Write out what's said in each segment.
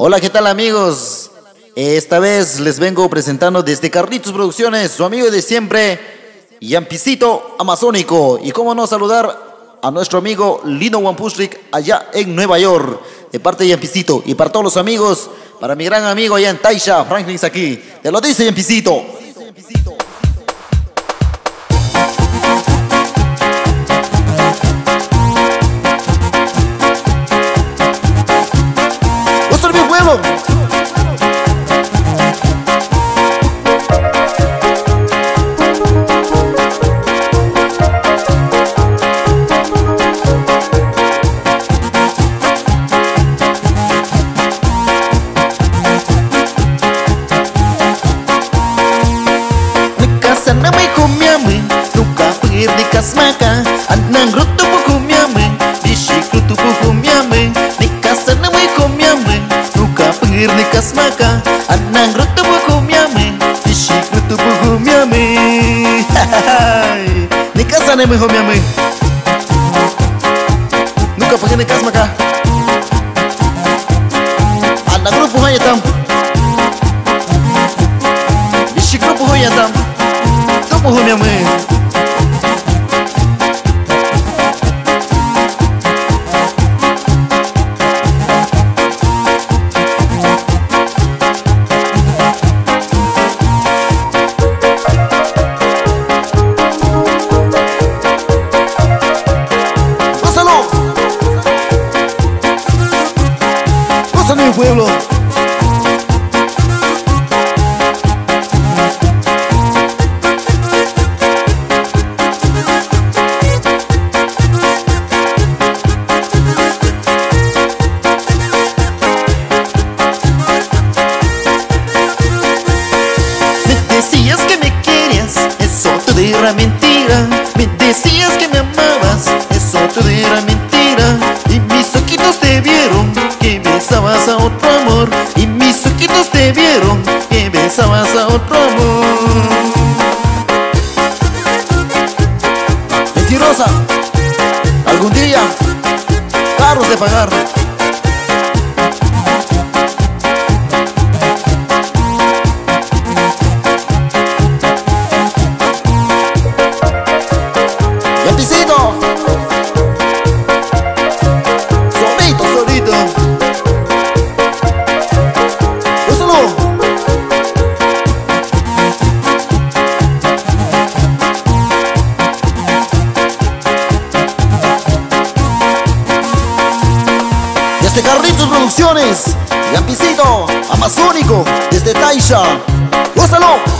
Hola, ¿qué tal amigos? Esta vez les vengo presentando desde Carlitos Producciones, su amigo de siempre, Yampicito Amazónico. Y cómo no saludar a nuestro amigo Lino Wampusrik allá en Nueva York, de parte de Yampicito. Y para todos los amigos, para mi gran amigo allá en Taisha, Franklin aquí. Te lo dice Yampicito. пацанами хумями, Сука пирника смака, одна груту по хумями, віщі круту по хумями, Ника санами хумями, Сука пирника смака, одна груту по хумями, віщі круту по хумями, Ника санами хумями. Ну-ка, пирника смака. Одна группу гоня там. Вещи группу гоня там. porra, minha mãe. Pueblo todo era mentira. Me decías que me amabas, eso todo era mentira. Y mis ojitos te vieron que besabas a otro amor. Y mis ojitos te vieron que besabas a otro amor. Mentirosa Algún día Caros de pagar Carlitos Producciones, Yampicito, Amazónico, desde Taisha. ¡Gózalo!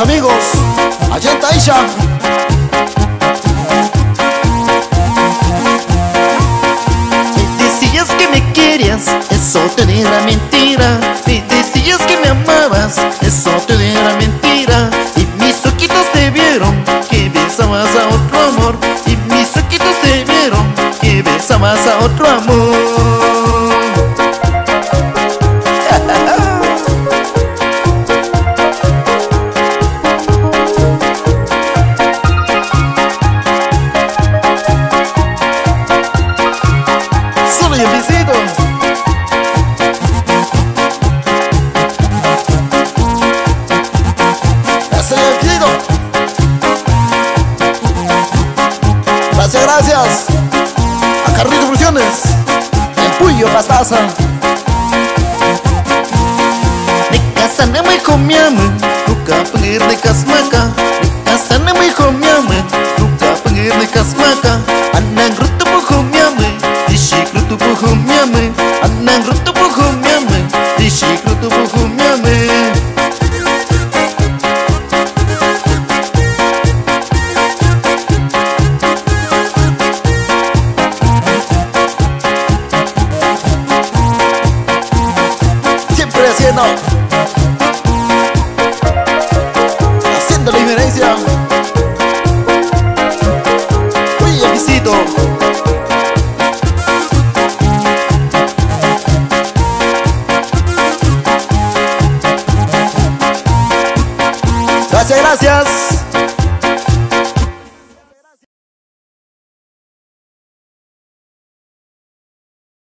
Amigos, allá en Taisha. Me decías que me querías, eso te era mentira. Me decías que me amabas, eso te era mentira. Y mis ojitos te vieron que besabas a otro amor. Y mis ojitos te vieron que besabas a otro amor. Gracias a Carlitos Producciones, el Puyo Pastaza. Nikasana muy comiame, nunca pengir de casmaca. El visito. Gracias, gracias.